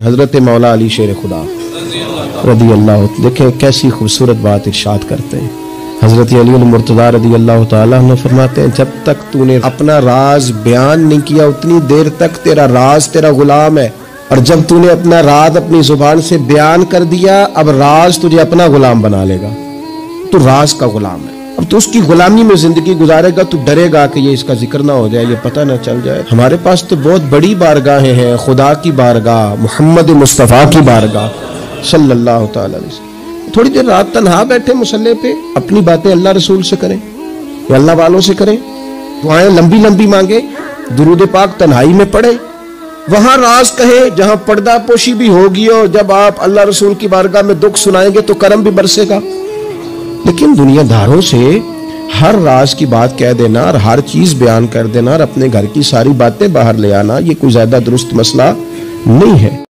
हज़रत मौला अली शेर खुदा रदी अल्लाह देखें कैसी खूबसूरत बात इर्शाद करते हैं। हज़रत अली मुर्तदा रदी अल्लाह तला फरमाते हैं, जब तक तूने अपना राज बयान नहीं किया, उतनी देर तक तेरा राज तेरा गुलाम है। और जब तूने अपना राज अपनी ज़ुबान से बयान कर दिया, अब राज तुझे अपना गुलाम बना लेगा। तो राज का गुलाम है। तो उसकी गुलामी में ज़िंदगी गुजारेगा तो डरेगा कि ये इसका ज़िक्र ना हो जाए, ये पता ना चल जाए। हमारे पास तो बहुत बड़ी बारगाहें हैं, खुदा की बारगाह, मोहम्मद मुस्तफ़ा की बारगाह, सल्लल्लाहु अलैहि वसल्लम। थोड़ी देर रात तनहा बैठे मुसल्ले पे, अपनी बातें अल्लाह रसूल से करें, या अल्लाह वालों से करें। दुआएँ लंबी लंबी मांगे, दुरूद पाक तन्हाई में पढ़े। वहाँ राज कहे, जहाँ पर्दा पोशी भी होगी और जब आप अल्लाह रसूल की बारगाह में दुख सुनाएँगे तो करम भी बरसेगा। लेकिन दुनियादारों से हर राज की बात कह देना और हर चीज़ बयान कर देना और अपने घर की सारी बातें बाहर ले आना, ये कोई ज़्यादा दुरुस्त मसला नहीं है।